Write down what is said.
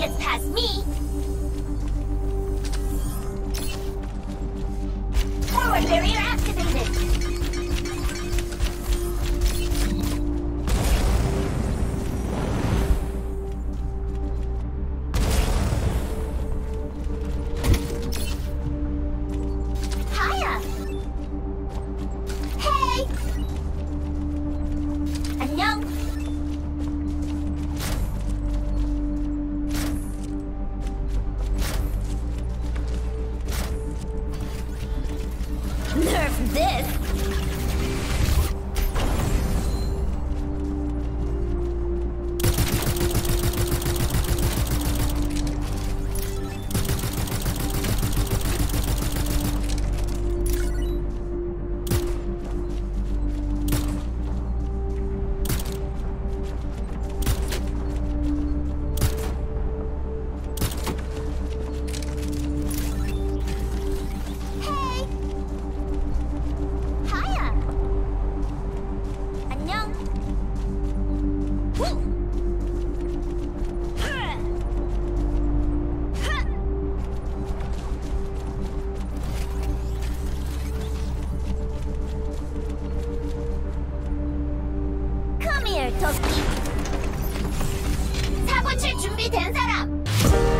Gets past me. Forward barrier 덮기 사고 칠 준비된 사람.